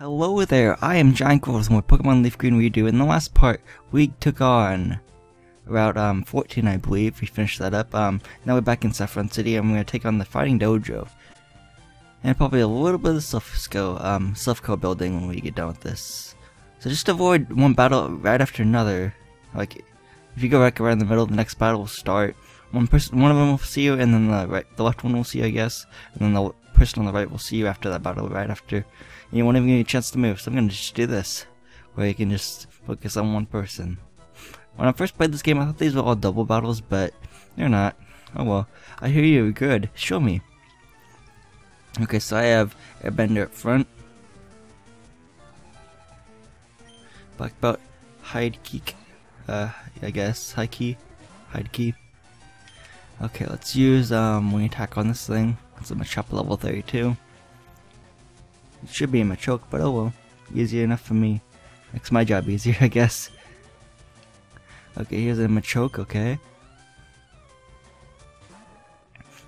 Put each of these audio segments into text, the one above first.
Hello there, I am GiantGrotle with Pokemon Leaf Green Redo. In the last part, we took on Route um, 14, I believe. We finished that up. Um, now we're back in Saffron City, and we're going to take on the Fighting Dojo. And probably a little bit of Silph um, Silph Co building when we get done with this. So just avoid one battle right after another. Like, if you go right around the middle, the next battle will start. One person, one of them will see you, and then the right, the left one will see you, I guess, and then the person on the right will see you after that battle, right after. You won't even get a chance to move. So I'm gonna just do this, where you can just focus on one person. When I first played this game, I thought these were all double battles, but they're not. Oh well. I hear you. Good. Show me. Okay, so I have Airbender up front. Black belt, hide key, uh, I guess, high key, hide key. Okay, let's use um, wing attack on this thing. It's a Machop level 32. It should be in a Machoke, but oh well. Easy enough for me. Makes my job easier, I guess. Okay, here's a Machoke, okay.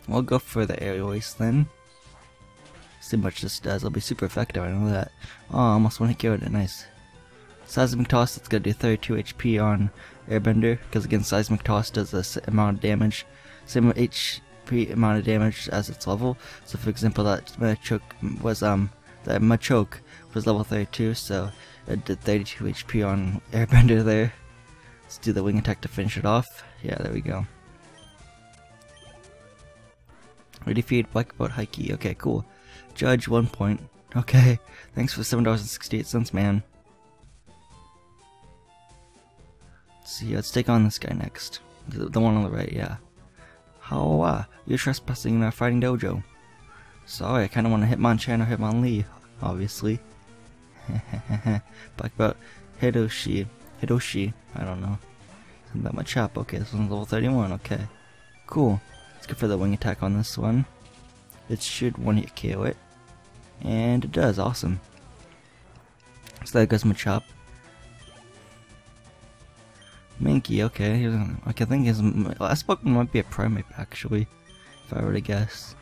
We'll go for the aerial ace then. See much this does. It'll be super effective, I know that. Oh, almost one hit killed it, nice. Seismic Toss, it's gonna do 32 HP on Airbender, because again, Seismic Toss does this amount of damage. Same HP amount of damage as its level. So for example, that Machoke was, um, that Machoke was level 32, so it did 32 HP on Airbender there. Let's do the wing attack to finish it off. Yeah, there we go. We defeated Black Belt Hikey. Okay, cool. Judge, one point. Okay, thanks for $7.68, man. Let's see, let's take on this guy next. The, the one on the right, yeah. How, uh, you're trespassing in our fighting dojo. Sorry, I kinda wanna Hitmonchan or Hitmonlee, obviously. Black Belt Hidoshi. Hidoshi, I don't know. Isn't that much up? Okay, this one's level 31, okay. Cool. Let's go for the wing attack on this one. It should one hit KO it. And it does, awesome. So that goes Machop. Mankey, okay. okay. I think his last Pokemon might be a Primeape, actually, if I were to guess.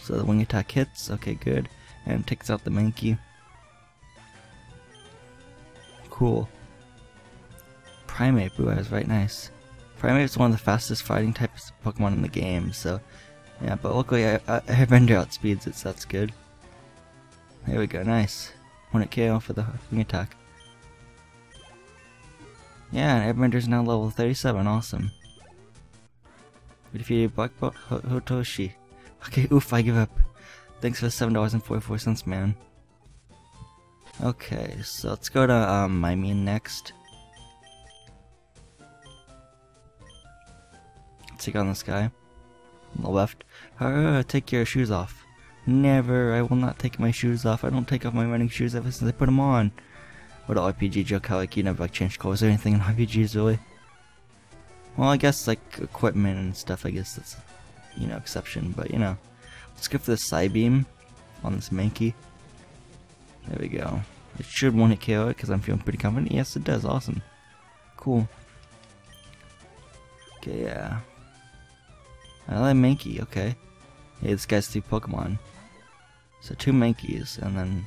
So the wing attack hits, okay, good. And takes out the Mankey. Cool. Primeape, that was right nice. Primeape is one of the fastest fighting types of Pokemon in the game, so yeah, but luckily I, I, Airbender outspeeds it, so that's good. There we go, nice. One hit KO for the wing attack. Yeah, and Airbender's now level 37, awesome. We defeated Black Belt Hotoshi. Okay, oof, I give up. Thanks for the $7.44, man. Okay, so let's go to um, Mimian next. Let's take on this guy. On the left. Uh, take your shoes off. Never, I will not take my shoes off. I don't take off my running shoes ever since I put them on. What an RPG joke how like you never like change clothes or anything in RPGs really. Well I guess like equipment and stuff I guess that's you know exception, but you know. Let's go for the Psybeam on this Mankey. There we go. It should one hit KO it because I'm feeling pretty confident. Yes it does, awesome. Cool. Okay, yeah. I like Mankey, okay. Hey, this guy's two Pokemon. So two Mankeys, and then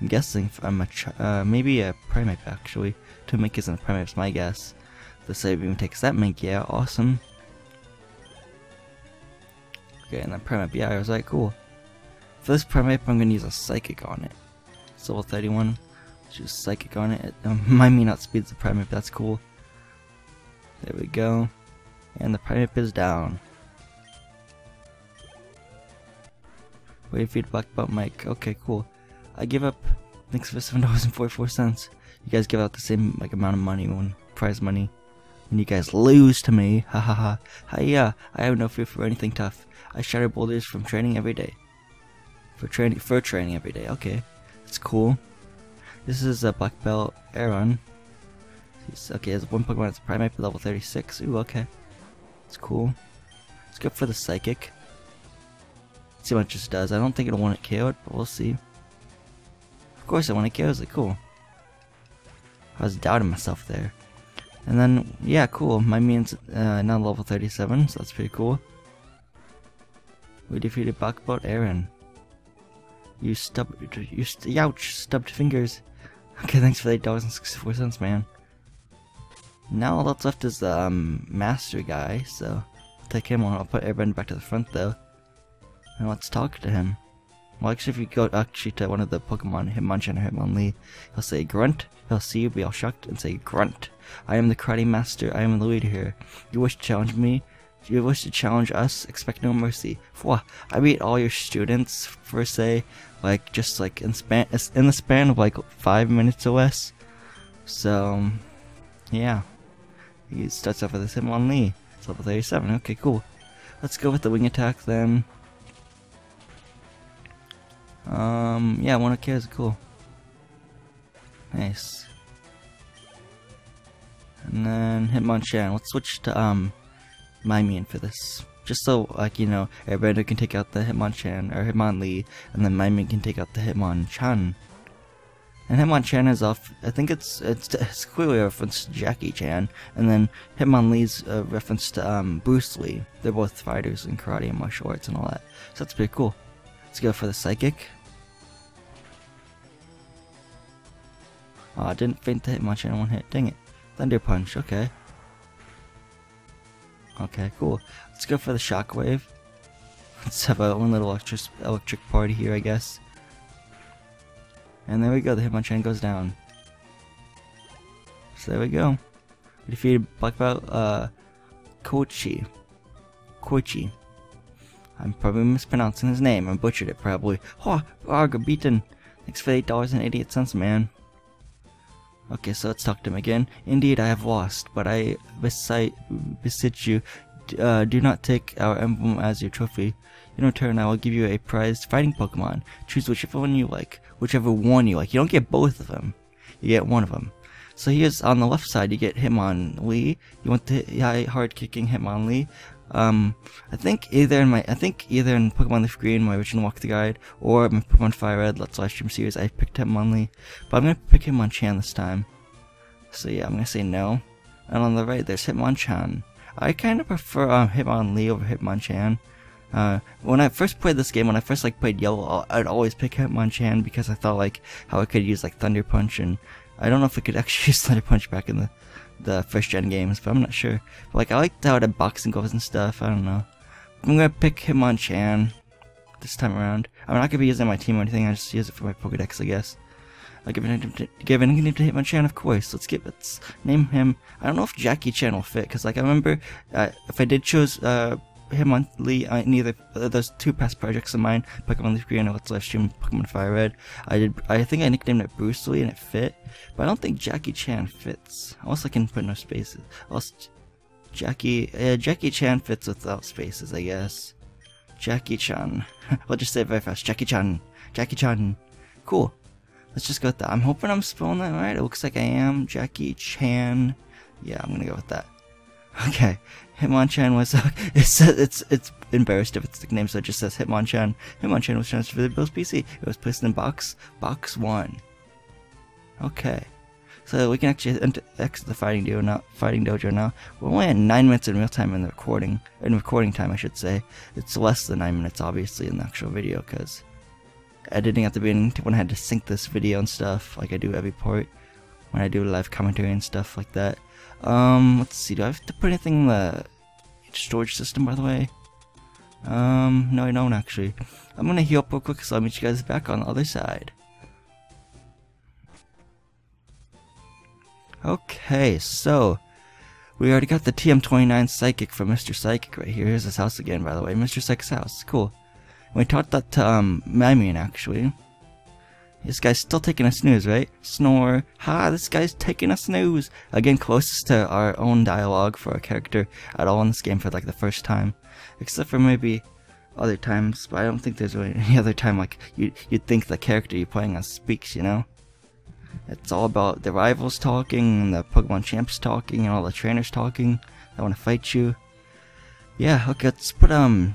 I'm guessing I'm a uh, maybe a Primeape actually. Two Mankeys and a Primeape's my guess. The Psybeam takes that Mankey out, awesome. Okay, and then Primeape, yeah, I was like, cool. For this Primeape, I'm gonna use a Psychic on it. It's level 31. Let's use Psychic on it. um, might mean speed the Primeape, that's cool. There we go. And the Primeape is down. Wait feedback about Mike. Okay, cool. I give up. Thanks for seven dollars and forty-four cents. You guys give out the same like amount of money when prize money. When you guys lose to me, ha ha ha. Hi yeah, I have no fear for anything tough. I shatter boulders from training every day. For training, for training every day. Okay, that's cool. This is a black belt Aaron. Okay, there's one Pokemon that's Primeape level 36. Ooh, okay. It's cool. It's good for the Psychic. See what it just does. I don't think it'll want to KO it, but we'll see. Of course I want it. Cool. I was doubting myself there. And then, yeah, cool. Mimian's uh, now level 37, so that's pretty cool. We defeated Black Aaron. You stubbed, you st ouch, stubbed fingers. Okay, thanks for the eight dollars and sixty-four cents, man. Now all that's left is the um, master guy, so I'll take him on. I'll put Airbender back to the front though, and let's talk to him. Well, actually, if you go actually to one of the Pokemon, Hitmonchan or Hitmonlee, he'll say Grunt. He'll see you, be all shocked, and say Grunt. I am the Karate Master. I am the leader here. You wish to challenge me? You wish to challenge us? Expect no mercy. Fwah, I beat all your students for say, like just like in span in the span of like five minutes or less. So, um, yeah. He starts off with this Hitmonlee. It's level 37. Okay, cool. Let's go with the wing attack then. Um, yeah, one of cares, cool. Nice. And then Hitmonchan. Let's switch to um Mimian for this. Just so, like, you know, Airbender can take out the Hitmonchan, or Hitmonlee, and then Mimian can take out the Hitmonchan. And Hitmonchan is off, I think it's, it's, it's clearly a reference to Jackie Chan, and then Hitmonlee's a reference to um, Bruce Lee. They're both fighters in karate and martial arts and all that. So that's pretty cool. Let's go for the Psychic. Oh, I didn't faint the Hitmonchan in one hit. Dang it. Thunder Punch, okay. Okay, cool. Let's go for the Shockwave. Let's have a one little electric, electric party here, I guess. And there we go, the Hitmonchan goes down. So there we go. We defeated Black Belt, uh, Koichi. Koichi. I'm probably mispronouncing his name. I butchered it, probably. Oh, Arga beaten. Thanks for $8.88, man. Okay, so let's talk to him again. Indeed, I have lost, but I beside, beseech you, uh, do not take our emblem as your trophy. In return, I will give you a prized fighting Pokemon. Choose whichever one you like, whichever one you like. You don't get both of them. You get one of them. So here's on the left side, you get Hitmonlee. You want the high hard kicking Hitmonlee. Um, I think either in my, I think either in Pokemon Leaf Green, my original walkthrough guide, or my Pokemon Fire Red Let's Live Stream series, I picked Hitmonlee, but I'm gonna pick Hitmonchan this time. So yeah, I'm gonna say no. And on the right, there's Hitmonchan. I kind of prefer um, Hitmonlee over Hitmonchan. Uh, when I first played this game, when I first like played Yellow, I'd always pick Hitmonchan because I thought like how I could use like Thunder Punch, and I don't know if I could actually use Thunder Punch back in the the first gen games, but I'm not sure. But, like I liked how the boxing goes and stuff. I don't know. I'm gonna pick Hitmonchan this time around. I'm not gonna be using my team or anything. I just use it for my Pokedex, I guess. I'll give it to, give an name to Hitmonchan, of course. Let's give let's name him. I don't know if Jackie Chan will fit because like I remember uh, if I did choose uh, Hitmonlee uh, in either uh, those two past projects of mine, Pokemon Leaf Green and Let's Live Stream Pokemon Fire Red. I did. I think I nicknamed it Bruce Lee and it fit, but I don't think Jackie Chan fits. Unless I can put no spaces. Unless Jackie uh, Jackie Chan fits without spaces, I guess. Jackie Chan. we'll just say it very fast. Jackie Chan. Jackie Chan. Cool. Let's just go with that. I'm hoping I'm spelling that right. It looks like I am. Jackie Chan. Yeah, I'm gonna go with that. Okay, Hitmonchan was uh, it's it's it's embarrassed of its nickname, so it just says Hitmonchan. Hitmonchan was transferred to the Bill's PC. It was placed in box box one. Okay, so we can actually exit the fighting dojo now. Fighting dojo now. We're only at nine minutes in real time in the recording. In recording time, I should say. It's less than nine minutes, obviously, in the actual video, because editing at the beginning when I had to sync this video and stuff, like I do every part when I do live commentary and stuff like that. Um, let's see, do I have to put anything in the storage system, by the way? Um, no, I don't actually. I'm gonna heal up real quick, so I'll meet you guys back on the other side. Okay, so we already got the TM29 Psychic from Mr. Psychic right here. Here's his house again, by the way. Mr. Psychic's house. Cool. We taught that to um, Mimian, actually. This guy's still taking a snooze, right? Snore. Ha, this guy's taking a snooze. Again, closest to our own dialogue for a character at all in this game for like the first time. Except for maybe other times, but I don't think there's really any other time like you, you'd think the character you're playing as speaks, you know? It's all about the rivals talking, and the Pokemon champs talking, and all the trainers talking that want to fight you. Yeah, okay, let's put, um,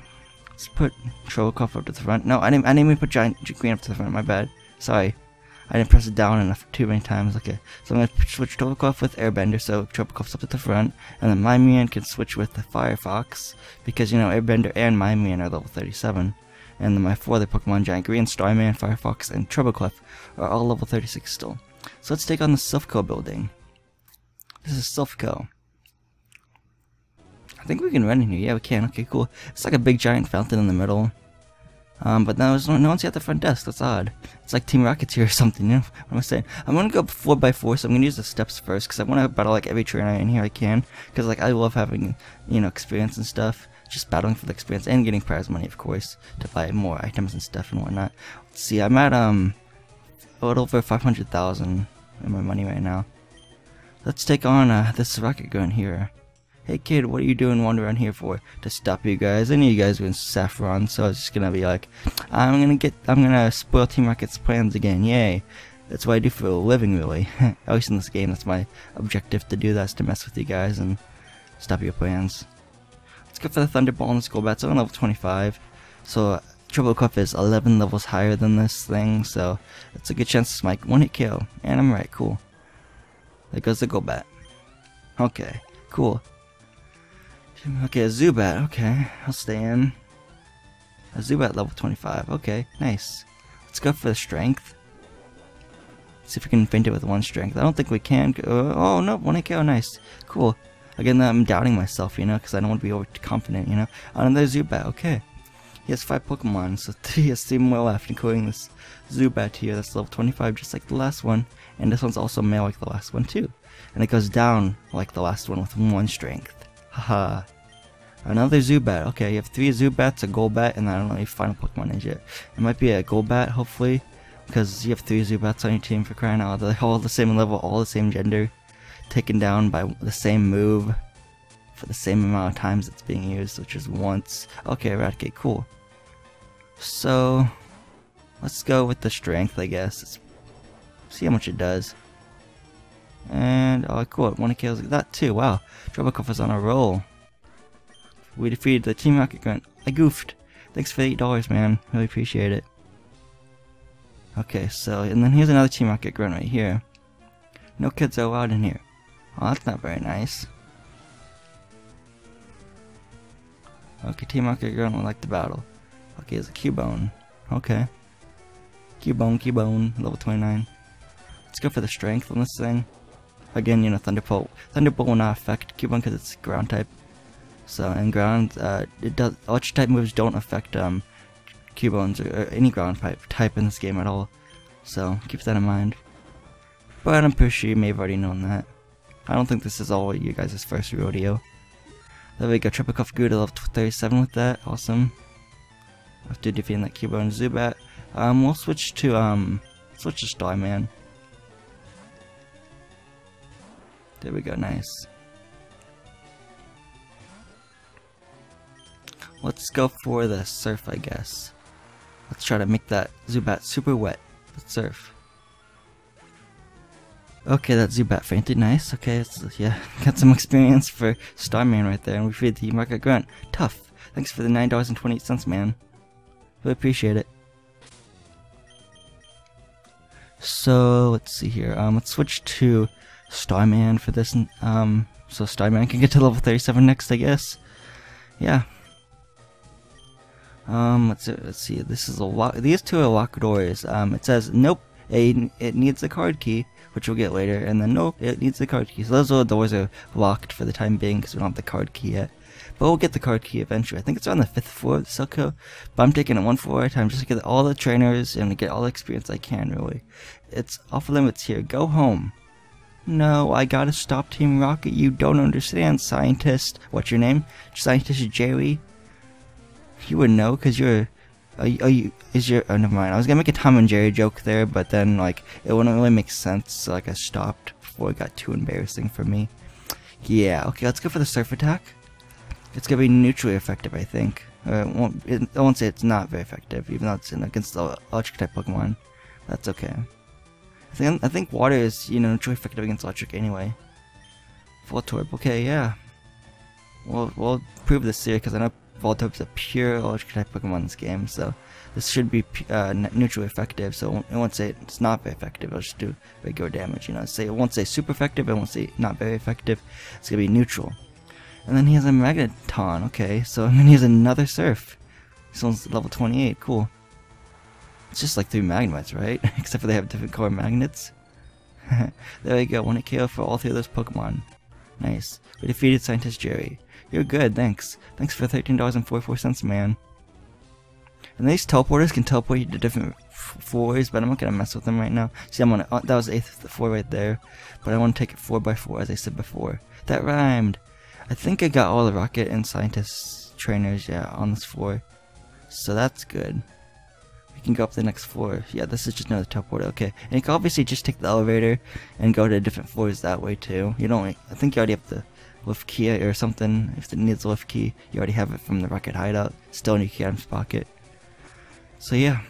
let's put Trollcoff up to the front. No, I didn't, I didn't even put Giant Green up to the front, my bad. Sorry. I didn't press it down enough too many times. Okay, so I'm going to switch Togekoff with Airbender, so Tropicoff's up at the front, and then Mimian can switch with the Firefox, because, you know, Airbender and Mimian are level 37. And then my four other Pokemon, Giant Green, Starman, Firefox, and Trebleclef, are all level 36 still. So let's take on the Silph Co building. This is Silph Co. I think we can run in here. Yeah, we can. Okay, cool. It's like a big giant fountain in the middle. Um, but now no, no one's at the front desk. That's odd. It's like Team Rocket's here or something. You know what am I saying? I'm gonna go four by four, so I'm gonna use the steps first because I want to battle like every trainer in here I can. Because like I love having you know experience and stuff. Just battling for the experience and getting prize money, of course, to buy more items and stuff and whatnot. Let's see. I'm at um a little over 500,000 in my money right now. Let's take on uh, this rocket gun here. Hey kid, what are you doing wandering around here for? To stop you guys. I knew you guys were in Saffron, so I was just gonna be like, I'm gonna get, I'm gonna spoil Team Rocket's plans again, yay. That's what I do for a living, really. At least in this game, that's my objective to do that, is to mess with you guys and stop your plans. Let's go for the Thunderbolt and Golbat, on level 25. So, Trebleclef is 11 levels higher than this thing, so it's a good chance to make one hit kill. And I'm right, cool. There goes the Golbat. Okay, cool. Okay, a Zubat. Okay, I'll stay in. A Zubat level 25. Okay, nice. Let's go for the strength. See if we can faint it with one strength. I don't think we can. Oh, no, one KO. Nice. Cool. Again, I'm doubting myself, you know, because I don't want to be overconfident, you know. Another Zubat. Okay. He has five Pokemon, so he has three more left, including this Zubat here that's level 25, just like the last one. And this one's also male like the last one, too. And it goes down like the last one with one strength. Haha. Another Zubat. Okay, you have three Zubats, a Golbat, and I don't know if final Pokemon is yet. It might be a Golbat, hopefully, because you have three Zubats on your team for crying out. They're all the same level, all the same gender, taken down by the same move for the same amount of times it's being used, which is once. Okay, a Raticate, cool. So, let's go with the strength, I guess. Let's see how much it does. And, oh cool, one kills that too, wow. Trebleclef is on a roll. We defeated the Team Rocket Grunt. I goofed. Thanks for the $8, man. Really appreciate it. Okay, so, and then here's another Team Rocket Grunt right here. No kids are allowed in here. Oh, that's not very nice. Okay, Team Rocket Grunt would like the battle. Okay, it's a Cubone. Okay. Cubone, Cubone, level 29. Let's go for the strength on this thing. Again, you know, Thunderbolt. Thunderbolt will not affect Cubone because it's ground type. So in ground, uh, it does electric type moves don't affect um, Cubones or, or, any ground type type in this game at all. So keep that in mind. But I'm pretty sure you may have already known that. I don't think this is all you guys' first rodeo. There we go, grew to level 37 with that, awesome. After defeating that Cubone Zubat. Um, we'll switch to, um, switch to Starman. There we go, nice. Let's go for the surf, I guess. Let's try to make that Zubat super wet. Let's surf. Okay, that Zubat fainted. Nice. Okay, yeah, got some experience for Starman right there. And we feed the Market Grunt. Tough. Thanks for the $9.28, man. Really appreciate it. So, let's see here. Um, let's switch to Starman for this. Um, so Starman can get to level 37 next, I guess. Yeah, um, let's, let's see. This is a lock. These two are locked doors. Um, it says nope. A, it needs a card key, which we'll get later, and then nope, it needs a card key. So those little doors are locked for the time being because we don't have the card key yet. But we'll get the card key eventually. I think it's on the fifth floor of the Silph Co, but I'm taking it one floor at a time just to get all the trainers and get all the experience I can. Really, it's off limits here. Go home. No, I gotta stop Team Rocket. You don't understand, scientist. What's your name? Scientist Jerry. You would know because you're. Are you, are you, is your oh never mind. I was gonna make a Tom and Jerry joke there but then like it wouldn't really make sense so like I stopped before it got too embarrassing for me. Yeah okay let's go for the surf attack. It's gonna be neutrally effective I think. Uh, it won't, it, I won't say it's not very effective even though it's in, against the electric type Pokemon. That's okay. I think I think water is you know neutrally effective against electric anyway. Voltorb okay yeah. We'll, we'll prove this here because I know Voltorb's a pure electric type Pokemon in this game, so this should be uh, neutral effective, so it won't say it's not very effective, it'll just do regular damage, you know, say it won't say super effective, it won't say not very effective, it's gonna be neutral. And then he has a Magneton, okay, so then he has another Surf. This one's level 28, cool. It's just like three magnets, right? Except for they have different color magnets. there we go, one KO for all three of those Pokemon. Nice. We defeated Scientist Jerry. You're good, thanks. Thanks for $13.44, man. And these teleporters can teleport you to different floors, but I'm not gonna mess with them right now. See, I'm on uh, that was eighth floor right there, but I want to take it four by four, as I said before. That rhymed. I think I got all the rocket and scientist trainers, yeah, on this floor, so that's good. We can go up the next floor. Yeah, this is just another teleporter. Okay, and you can obviously just take the elevator and go to different floors that way too. You don't. I think you already have the lift key or something. If it needs a lift key, you already have it from the rocket hideout. Still in your key pocket. So yeah,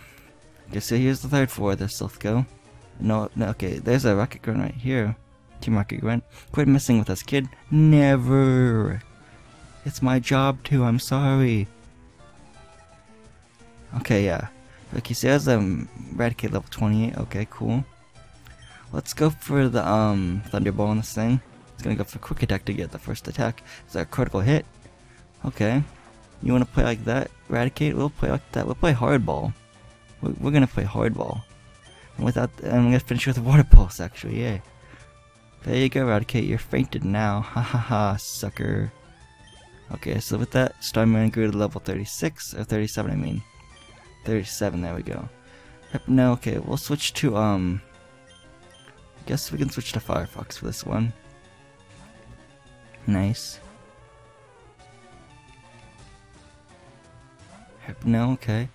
guess here's the third floor of this. Let's go. No, no, okay, there's a rocket grunt right here. Team Rocket Grunt. Quit messing with us, kid. Never. It's my job too, I'm sorry. Okay, yeah. Like he says, um, Raticate level 28. Okay, cool. Let's go for the, um, Thunderbolt on this thing. It's gonna go for Quick Attack to get the first attack. Is that a critical hit? Okay. You want to play like that, Raticate? We'll play like that. We'll play hardball. We're, we're gonna play hardball. And without, I'm gonna finish with water pulse. Actually, yeah. There you go, Raticate. You're fainted now. Ha ha ha, sucker. Okay, so with that, Starman grew to level 36 or 37. I mean, 37. There we go. No, okay, we'll switch to um. I guess we can switch to Firefox for this one. Nice. No, okay.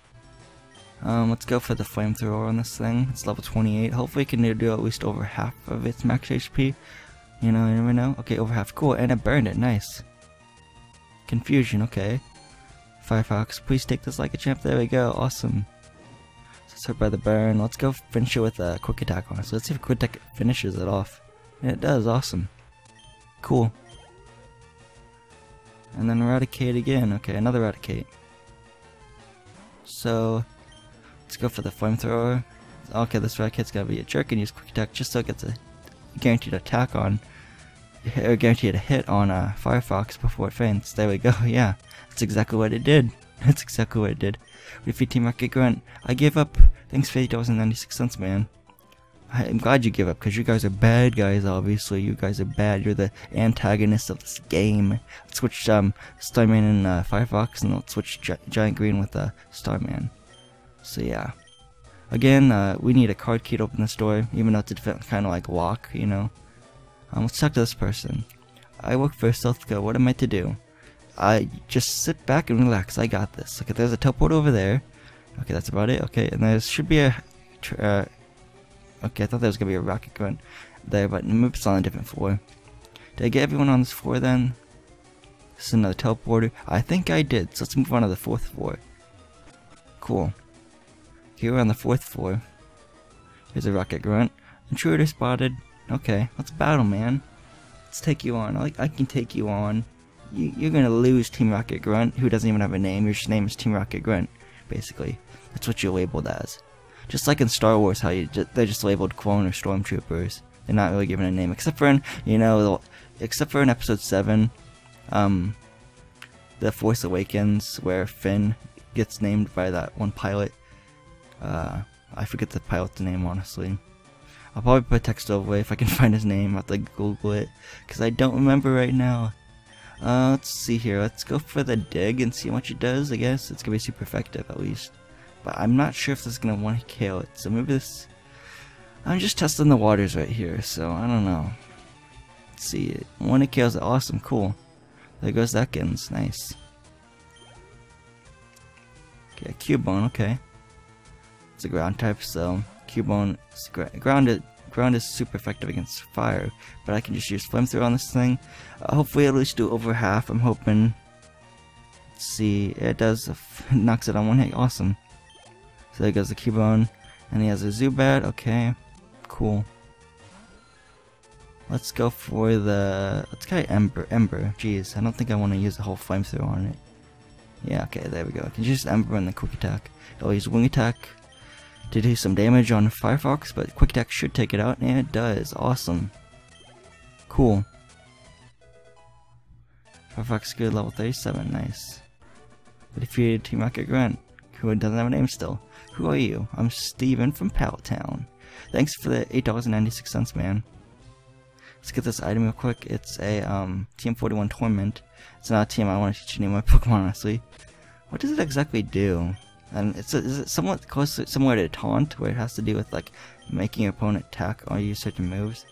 Um, let's go for the flamethrower on this thing. It's level 28. Hopefully, we can do at least over half of its max HP. You know, you never know. Okay, over half. Cool, and it burned it. Nice. Confusion, okay. Firefox, please take this like a champ. There we go. Awesome. So it's hurt by the burn. Let's go finish it with a quick attack on it. So let's see if quick attack finishes it off. And it does. Awesome. Cool. And then a Raticate again. Okay, another a Raticate. So, let's go for the flamethrower. Okay, this kit's gotta be a jerk and use quick attack just so it gets a guaranteed attack on, or guaranteed a hit on uh, Firefox before it faints. There we go, yeah. That's exactly what it did. That's exactly what it did. Refeed Team Rocket Grunt. I gave up. Thanks for $8.96, man. I'm glad you give up because you guys are bad guys. Obviously, you guys are bad. You're the antagonists of this game. Let's switch um, Starman and uh, Firefox, and let's switch Gi Giant Green with uh, Starman. So yeah. Again, uh, we need a card key to open this door, even though it's kind of like lock, you know. Um, let's talk to this person. I work for Silph Co. What am I to do? I just sit back and relax. I got this. Okay, there's a teleport over there. Okay, that's about it. Okay, and there should be a uh, Okay, I thought there was gonna be a rocket going there, but maybe it's on a different floor. Did I get everyone on this floor then? This is another teleporter. I think I did, so let's move on to the fourth floor. Cool. Here we're on the fourth floor. Here's a rocket grunt. Intruder spotted. Okay, let's battle, man. Let's take you on. I, I can take you on. You, you're gonna lose Team Rocket Grunt, who doesn't even have a name. Your name is Team Rocket Grunt, basically. That's what you're labeled as. Just like in Star Wars, how you they're just labeled clone or stormtroopers. They're not really given a name, except for in you know, except for in Episode Seven, um, the Force Awakens, where Finn gets named by that one pilot. Uh, I forget the pilot's name honestly. I'll probably put text overlay if I can find his name. I have to Google it because I don't remember right now. Uh, let's see here. Let's go for the dig and see what it does. I guess it's gonna be super effective at least. But I'm not sure if this is going to want to kill it. So maybe this... I'm just testing the waters right here, so I don't know. Let's see it. One it kills. Awesome, cool. There goes that Ekans. Nice. Okay, Cubone, okay. It's a ground type, so Cubone ground ground is super effective against fire, but I can just use flamethrower on this thing. Uh, hopefully at least do over half. I'm hoping. Let's see, it does knocks it on one hit. Awesome. So there goes the Cubone. And he has a Zubat. Okay. Cool. Let's go for the... Let's try Ember. Ember. Jeez, I don't think I want to use the whole flamethrower on it. Yeah, okay, there we go. I can use Ember and the Quick Attack. Oh, I'll use Wing Attack to do some damage on Firefox, but Quick Attack should take it out, and it does. Awesome. Cool. Firefox good, level 37, nice. But defeated Team Rocket Grunt. who doesn't have a name still. Who are you? I'm Steven from Pallet Thanks for the $8.96, man. Let's get this item real quick. It's a um, TM41 Torment. It's not a TM I want to teach you name my Pokemon, honestly. What does it exactly do? And it's a, is it somewhat close, similar to Taunt, where it has to do with like making your opponent attack or use certain moves.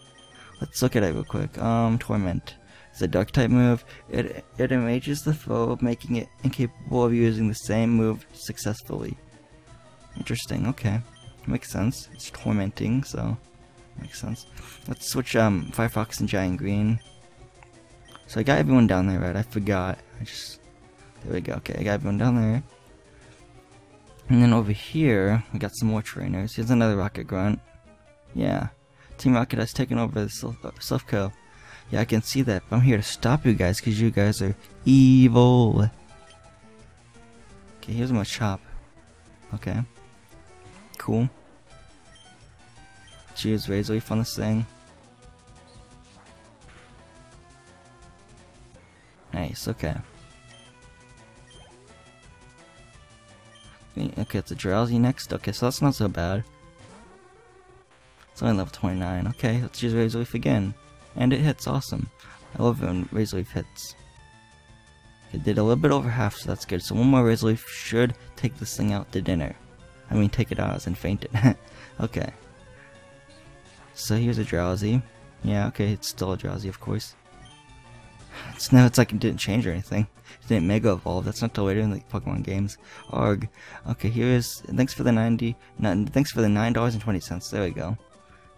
Let's look at it real quick. Um, Torment. It's a dark type move. It it enrages the foe, making it incapable of using the same move successfully. Interesting. Okay, makes sense. It's tormenting, so makes sense. Let's switch um Firefox and Giant Green. So I got everyone down there, right? I forgot. I just there we go. Okay, I got everyone down there. And then over here, we got some more trainers. Here's another Rocket Grunt. Yeah. Team Rocket has taken over the Silph Co. Yeah, I can see that. I'm here to stop you guys because you guys are evil. Okay, here's my shop. Okay. Cool. Cheers, Razor Leaf on this thing. Nice, okay. Okay, it's a Drowzee next. Okay, so that's not so bad. It's only level 29. Okay, let's use Razor Leaf again. And it hits, awesome. I love when Razor Leaf hits. It did a little bit over half, so that's good. So one more Razor Leaf should take this thing out to dinner. I mean, take it out and in faint it. okay. So here's a Drowzee. Yeah, okay, it's still a Drowzee, of course. It's now it's like it didn't change or anything. It didn't mega evolve. That's not the way to in the Pokemon games. Arg. Okay, here is. Thanks for the ninety. Thanks for the nine dollars and twenty cents. There we go.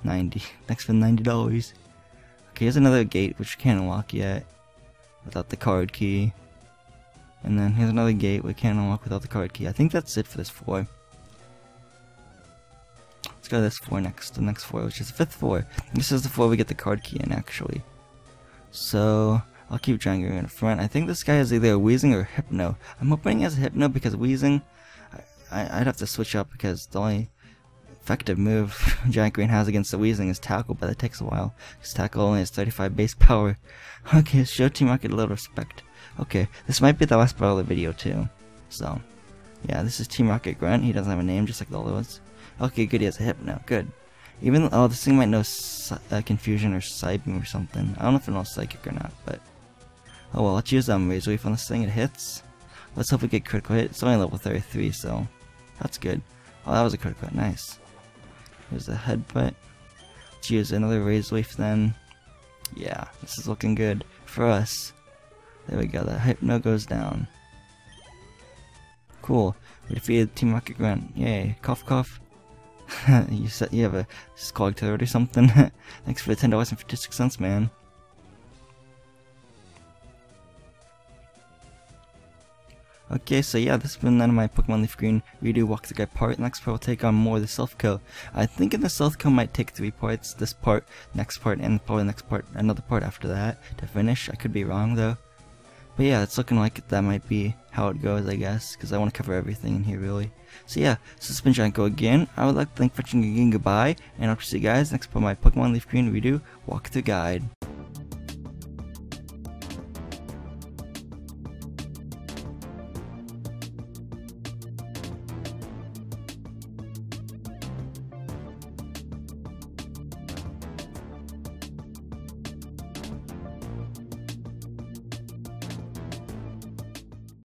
Ninety. Thanks for the ninety dollars. Okay, here's another gate which you can't unlock yet without the card key. And then here's another gate we can't unlock without the card key. I think that's it for this floor. Go to this floor next, the next floor, which is the fifth floor. This is the floor we get the card key in, actually. So, I'll keep to go in front. I think this guy is either a Weezing or Hypno. I'm hoping he has Hypno because Weezing, I, would have to switch up because the only effective move Giant Green has against the Weezing is Tackle, but that takes a while. Because Tackle only has 35 base power. Okay, show Team Rocket a little respect. Okay, this might be the last part of the video too. So, yeah, this is Team Rocket Grunt. He doesn't have a name, just like the other ones. Okay, good, he has a Hypno. Good. Even, oh, this thing might know uh, Confusion or Psybeam or something. I don't know if it knows Psychic or not, but... Oh well, let's use um, Razor Leaf on this thing. It hits. Let's hope we get critical hit. It's only level 33, so that's good. Oh, that was a critical hit. Nice. Here's a headbutt. Let's use another Razor Leaf then. Yeah, this is looking good for us. There we go, the Hypno goes down. Cool. We defeated Team Rocket Grunt. Yay. Cough cough. you said you have a Scald turret or something. Thanks for the ten dollars and fifty six cents, man. Okay, so yeah, this has been none of my Pokemon Leaf Green redo walkthrough guide part. Next part will take on more of the Silph Co. I think in the Silph Co might take three parts. This part, next part, and probably next part, another part after that to finish. I could be wrong though. But yeah, it's looking like that might be how it goes, I guess, because I want to cover everything in here really. So yeah, so it's been Janko again. I would like to thank for watching again, goodbye, and I'll see you guys next of my Pokemon Leaf Green redo walkthrough guide.